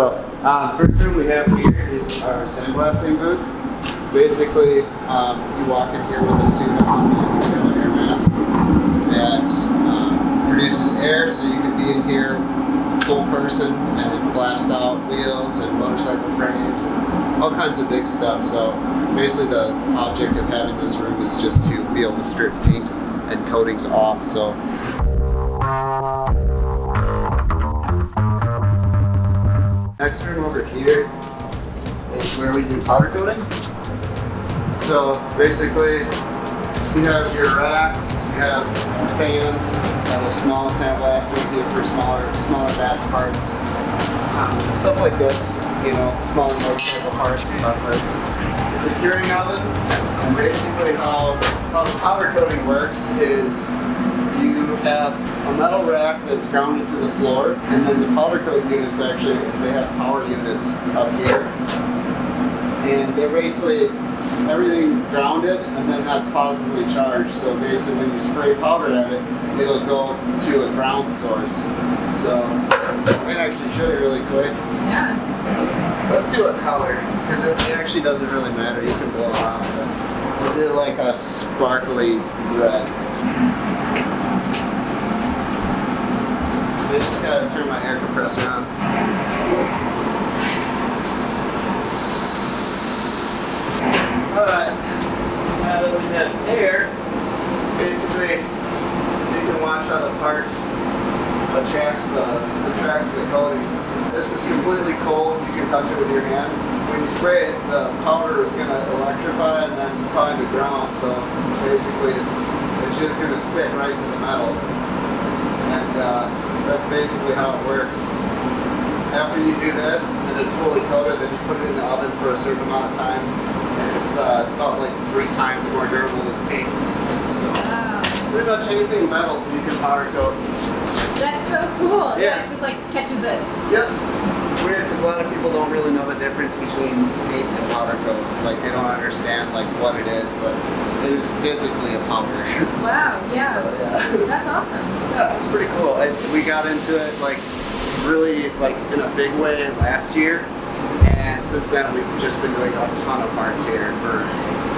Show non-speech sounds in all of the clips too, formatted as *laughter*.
So, um, first room we have here is our sandblasting booth. Basically, um, you walk in here with a suit on and air mask that um, produces air so you can be in here full person and blast out wheels and motorcycle frames and all kinds of big stuff. So basically the object of having this room is just to be able to strip paint and coatings off. So Next room over here is where we do powder coating. So basically, you have your rack, you have fans, you have a small sandblaster here for smaller, smaller batch parts, um, stuff like this. You know, smaller motorcycle parts and car parts. It's a curing oven, and basically how how the powder coating works is you have a metal rack that's grounded to the floor, and then the powder coat units actually, they have power units up here. And they're basically, everything's grounded, and then that's positively charged. So basically, when you spray powder at it, it'll go to a ground source. So, I can actually show you really quick. Yeah. Let's do a color, because it, it actually doesn't really matter. You can blow it off. We'll do like a sparkly red. I just gotta turn my air compressor on. Alright, now that we have air, basically you can watch how the part attracts the attracts the coating. This is completely cold, you can touch it with your hand. When you spray it, the powder is gonna electrify and then find the ground, so basically it's it's just gonna stick right to the metal. And uh, that's basically how it works. After you do this and it's fully coated, then you put it in the oven for a certain amount of time. And it's uh, it's about like three times more durable than paint. So Wow. pretty much anything metal you can powder coat. That's so cool. Yeah. It just like catches it. Yep. It's weird because a lot of people don't really know the difference between paint and powder coat. Like they don't understand like what it is, but it is physically a powder. *laughs* Wow. Yeah. So, yeah. That's awesome. Yeah, it's pretty cool. I, we got into it like really like in a big way last year, and since then we've just been doing a ton of parts here for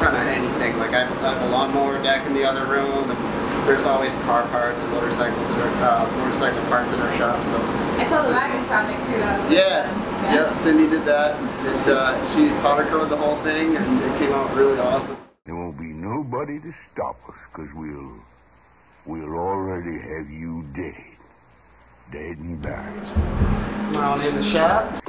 kind of anything. Like I have, a lawnmower deck in the other room, and there's always car parts and motorcycles in our uh, motorcycle parts in our shop. So I saw the wagon project too. That was really yeah, fun. yeah, Cindy did that, and uh, she powder coated the whole thing, and it came out really awesome. Nobody to stop us, cause we'll, we'll already have you dead. Dead and buried. Come on in the shop.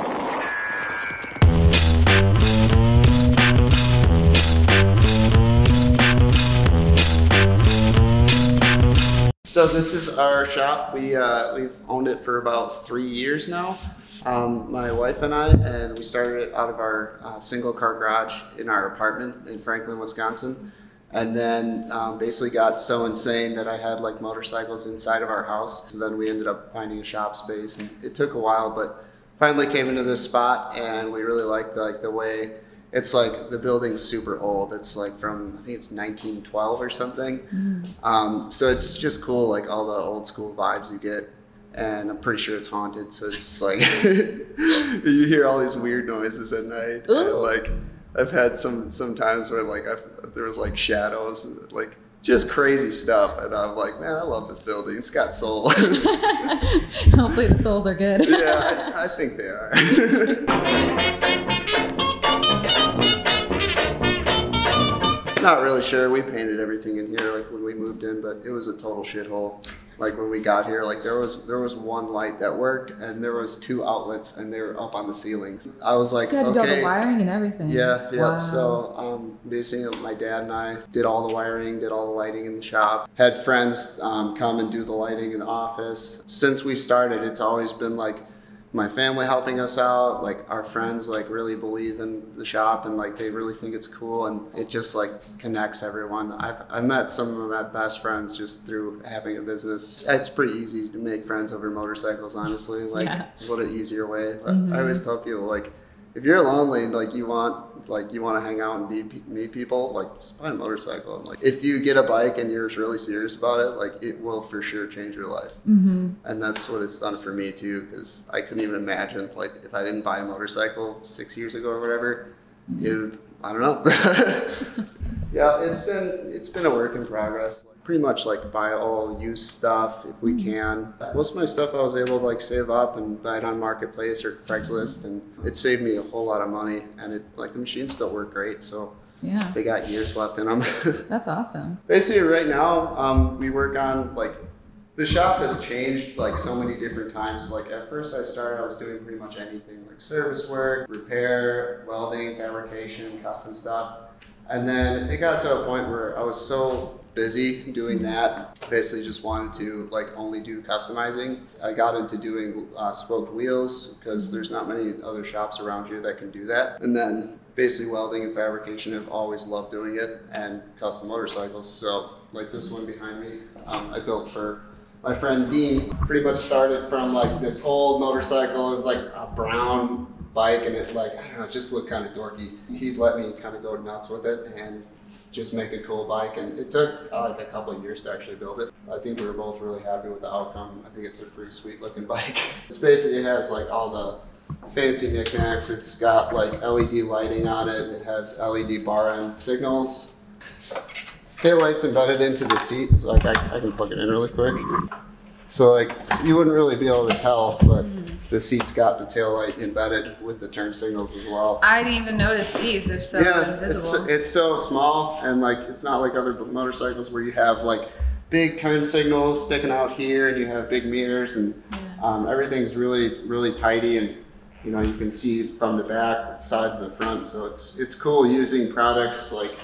So this is our shop. We uh, we've owned it for about three years now. Um, my wife and I, and we started it out of our uh, single car garage in our apartment in Franklin, Wisconsin. And then um, basically got so insane that I had like motorcycles inside of our house. So then we ended up finding a shop space, and it took a while, but finally came into this spot, and we really liked like the way it's like the building's super old. It's like from I think it's 1912 or something. Um, so it's just cool, like all the old school vibes you get. And I'm pretty sure it's haunted, so it's like *laughs* you hear all these weird noises at night. And, like I've had some some times where like I've, there was like shadows, and, like just crazy stuff, and I'm like, man, I love this building. It's got soul. *laughs* Hopefully the souls are good. yeah, I, I think they are. *laughs* Not really sure. We painted everything in here like when we moved in, but it was a total shithole. Like when we got here, like there was there was one light that worked, and there was two outlets, and they were up on the ceilings. I was like, you had to do all the wiring and everything. Yeah, yeah. Wow. So um, basically, my dad and I did all the wiring, did all the lighting in the shop. Had friends um, come and do the lighting in the office. Since we started, it's always been like my family helping us out. Like our friends, like really believe in the shop and like they really think it's cool, and it just like connects everyone. I've I met some of my best friends just through having a business. It's pretty easy to make friends over motorcycles, honestly. Like Yeah. what an easier way. Mhm. I always tell people like if you're lonely, like you want, like you want to hang out and meet, meet people, like just buy a motorcycle. And like if you get a bike and you're really serious about it, like it will for sure change your life. Mm-hmm. And that's what it's done for me too, because I couldn't even imagine like if I didn't buy a motorcycle six years ago or whatever, it I don't know. *laughs* yeah, it's been it's been a work in progress. Pretty much like buy all used stuff if we can. Most of my stuff I was able to like save up and buy it on Marketplace or Craigslist, and it saved me a whole lot of money. And it like the machines still work great, so Yeah. they got years left in them. *laughs* That's awesome. Basically, right now um, we work on like the shop has changed like so many different times. Like at first I started, I was doing pretty much anything like service work, repair, welding, fabrication, custom stuff. And then it got to a point where I was so busy doing that, basically just wanted to like only do customizing. I got into doing uh, spoked wheels because there's not many other shops around here that can do that. And then basically welding and fabrication have always loved doing it and custom motorcycles. So like this one behind me, um, I built for my friend Dean. Pretty much started from like this old motorcycle. It was like a brown bike and it like, I don't know, it just looked kind of dorky. He'd let me kind of go nuts with it and just make a cool bike. And it took uh, like a couple of years to actually build it. I think we were both really happy with the outcome. I think it's a pretty sweet looking *laughs* bike. It's basically, it has like all the fancy knickknacks. It's got like LED lighting on it. It has LED bar end signals. Tail lights embedded into the seat. Like I, I can plug it in really quick. So like you wouldn't really be able to tell, but the seat's got the tail light embedded with the turn signals as well. I didn't even notice these. They're so yeah, it's invisible. it's so small and like it's not like other motorcycles where you have like big turn signals sticking out here and you have big mirrors and um, everything's really really tidy and you know you can see from the back, the sides, the front. So it's it's cool using products like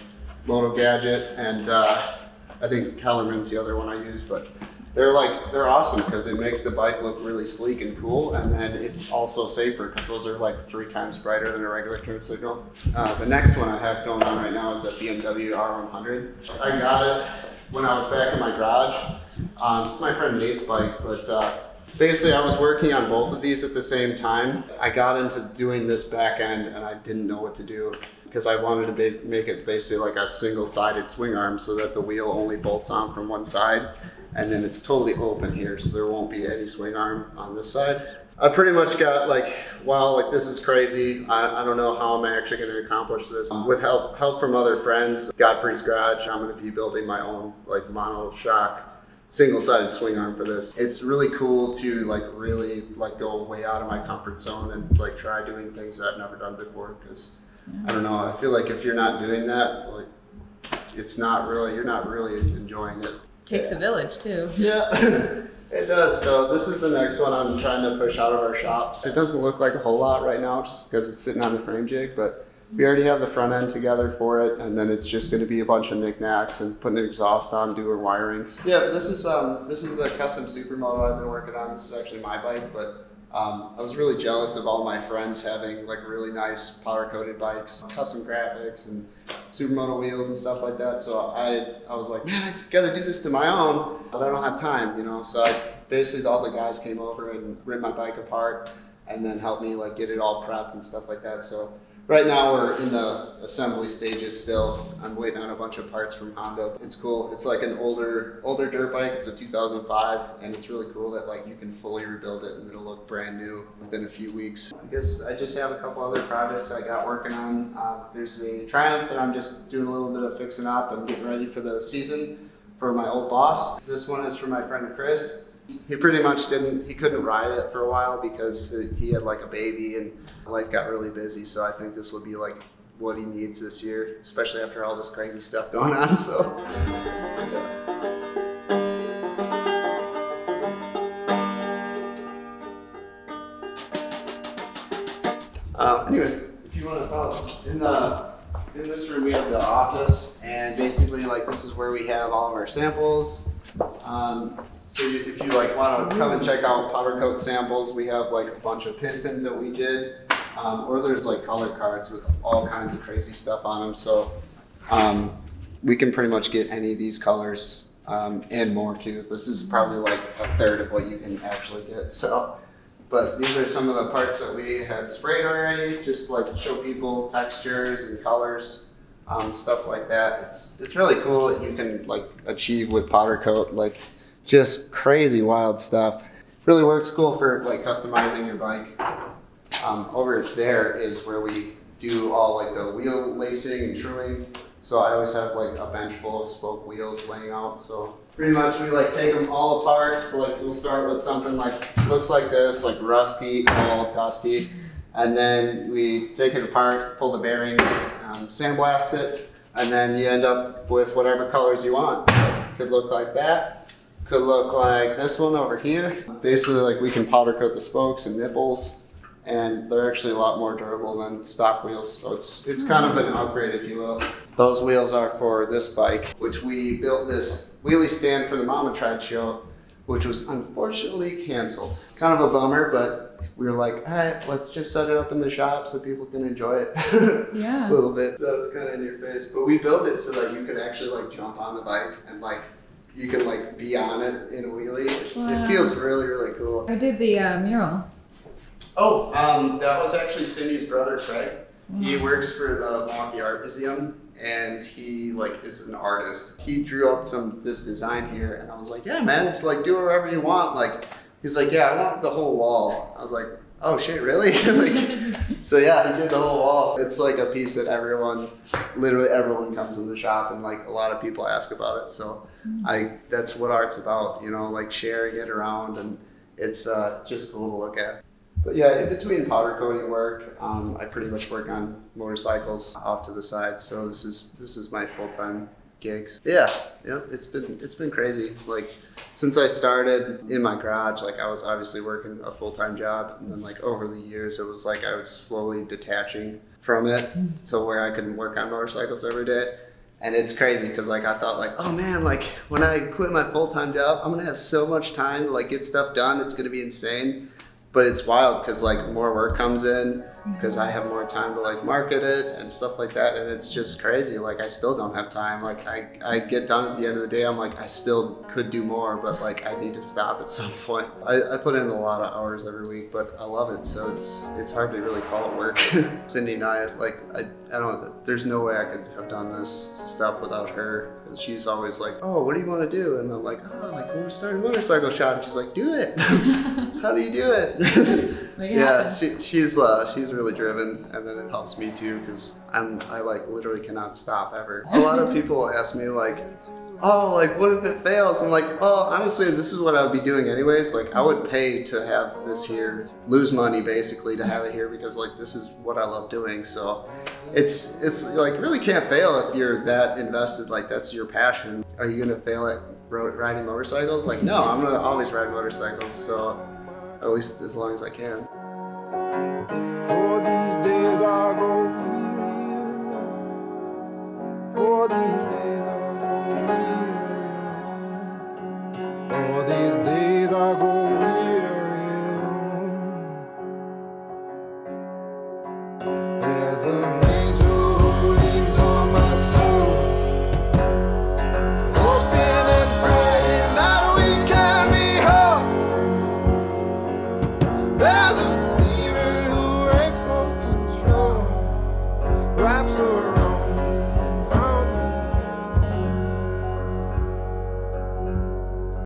Motogadget and uh, I think Kellermann's the other one I use, but they're like they're awesome because it makes the bike look really sleek and cool, and then it's also safer because those are like three times brighter than a regular turn signal. Uh, the next one I have going on right now is a BMW R100. I got it when I was back in my garage. Um, my friend Nate's bike, but uh, basically I was working on both of these at the same time. I got into doing this back end and I didn't know what to do because I wanted to make it basically like a single-sided swing arm so that the wheel only bolts on from one side and then it's totally open here so there won't be any swing arm on this side. I pretty much got like, wow, like this is crazy. I, I don't know how I'm actually going to accomplish this. Um, with help help from other friends, Godfrey's Garage, I'm going to be building my own like mono shock single-sided swing arm for this. It's really cool to like really like go way out of my comfort zone and like try doing things that I've never done before because I don't know, I feel like if you're not doing that, like it's not really you're not really enjoying it. Takes a village too. Yeah, *coughs* it does. So this is the next one I'm trying to push out of our shop. It doesn't look like a whole lot right now just because it's sitting on the frame jig, but we already have the front end together for it, and then it's just going to be a bunch of knickknacks and putting an exhaust on, doing wirings. Yeah, this is um this is the custom supermoto I've been working on. This is actually my bike, but um, I was really jealous of all my friends having like really nice powder coated bikes, custom graphics and supermoto wheels and stuff like that. So I I was like, man, I got to do this to my own, but I don't have time, you know. So I basically all the guys came over and ripped my bike apart and then helped me like get it all prepped and stuff like that. So right now we're in the assembly stages still. I'm waiting on a bunch of parts from Honda. It's cool. It's like an older older dirt bike. It's a 2005 and it's really cool that like you can fully rebuild it and it'll look brand new within a few weeks. I guess I just have a couple other projects I got working on. Uh, there's a Triumph that I'm just doing a little bit of fixing up and getting ready for the season for my old boss. This one is for my friend Chris. He pretty much didn't, he couldn't ride it for a while because he had like a baby and life got really busy. So I think this will be like what he needs this year, especially after all this crazy stuff going on. So. Uh, anyways, if you want to follow, in the in this room we have the office, and basically like this is where we have all of our samples. Um, so you, if you like want to come and check out powder coat samples, we have like a bunch of pistons that we did, um, or there's like color cards with all kinds of crazy stuff on them. So um, we can pretty much get any of these colors um, and more too. This is probably like a third of what you can actually get. So But these are some of the parts that we have sprayed already, just like show people textures and colors, um, stuff like that. It's it's really cool that you can like achieve with powder coat, like just crazy wild stuff. Really works cool for like customizing your bike. Um, over there is where we do all like the wheel lacing and truing. So I always have like a bench full of spoke wheels laying out. So pretty much we like take them all apart. So like we'll start with something like looks like this, like rusty, all dusty, and then we take it apart, pull the bearings, um, sandblast it, and then you end up with whatever colors you want. Could look like that. Could look like this one over here. Basically, like we can powder coat the spokes and nipples and they're actually a lot more durable than stock wheels. So it's it's kind of an upgrade, if you will. Those wheels are for this bike, which we built this wheelie stand for the Mama Tried show, which was unfortunately canceled. Kind of a bummer, but we were like, all right, let's just set it up in the shop so people can enjoy it *laughs* Yeah. a little bit. So it's kind of in your face, but we built it so that you could actually like jump on the bike and like you can like be on it in a wheelie. It, Wow. it feels really really cool. Who did the uh, mural? Oh, um, that was actually Cindy's brother, Craig. He works for the Milwaukee Art Museum, and he like is an artist. He drew up some this design here, and I was like, "Yeah, man, like do whatever you want." Like, he's like, "Yeah, I want the whole wall." I was like, "Oh shit, really?" *laughs* like, so yeah, he did the whole wall. It's like a piece that everyone, literally everyone, comes in the shop, and like a lot of people ask about it. So, I that's what art's about, you know, like sharing it around, and it's uh, just cool to look at. But yeah, in between powder coating work, um, I pretty much work on motorcycles off to the side. So this is this is my full time gigs. Yeah, yeah, it's been it's been crazy. Like since I started in my garage, like I was obviously working a full time job, and then like over the years, it was like I was slowly detaching from it to where I could work on motorcycles every day. And it's crazy because like I thought like, oh man, like when I quit my full time job, I'm gonna have so much time to like get stuff done. It's gonna be insane but it's wild because like more work comes in because I have more time to like market it and stuff like that and it's just crazy like I still don't have time like I, I get done at the end of the day I'm like I still could do more but like I need to stop at *laughs* some point. I, I put in a lot of hours every week but I love it so it's it's hard to really call it work. *laughs* Cindy and I like I, I don't there's no way I could have done this stuff without her she's always like oh what do you want to do? And I'm like oh like we're starting a motorcycle shop and she's like do it. *laughs* How do you do it? Let's make it yeah, she, she's uh, she's really driven, and then it helps me too because I'm I like literally cannot stop ever. A lot of people ask me like, oh, like what if it fails? I'm like, oh, honestly, this is what I would be doing anyways. Like I would pay to have this here, lose money basically to have it here because like this is what I love doing. So it's it's like really can't fail if you're that invested. Like that's your passion. Are you gonna fail at riding motorcycles? Like no, I'm gonna always ride motorcycles. So at least as long as I can. For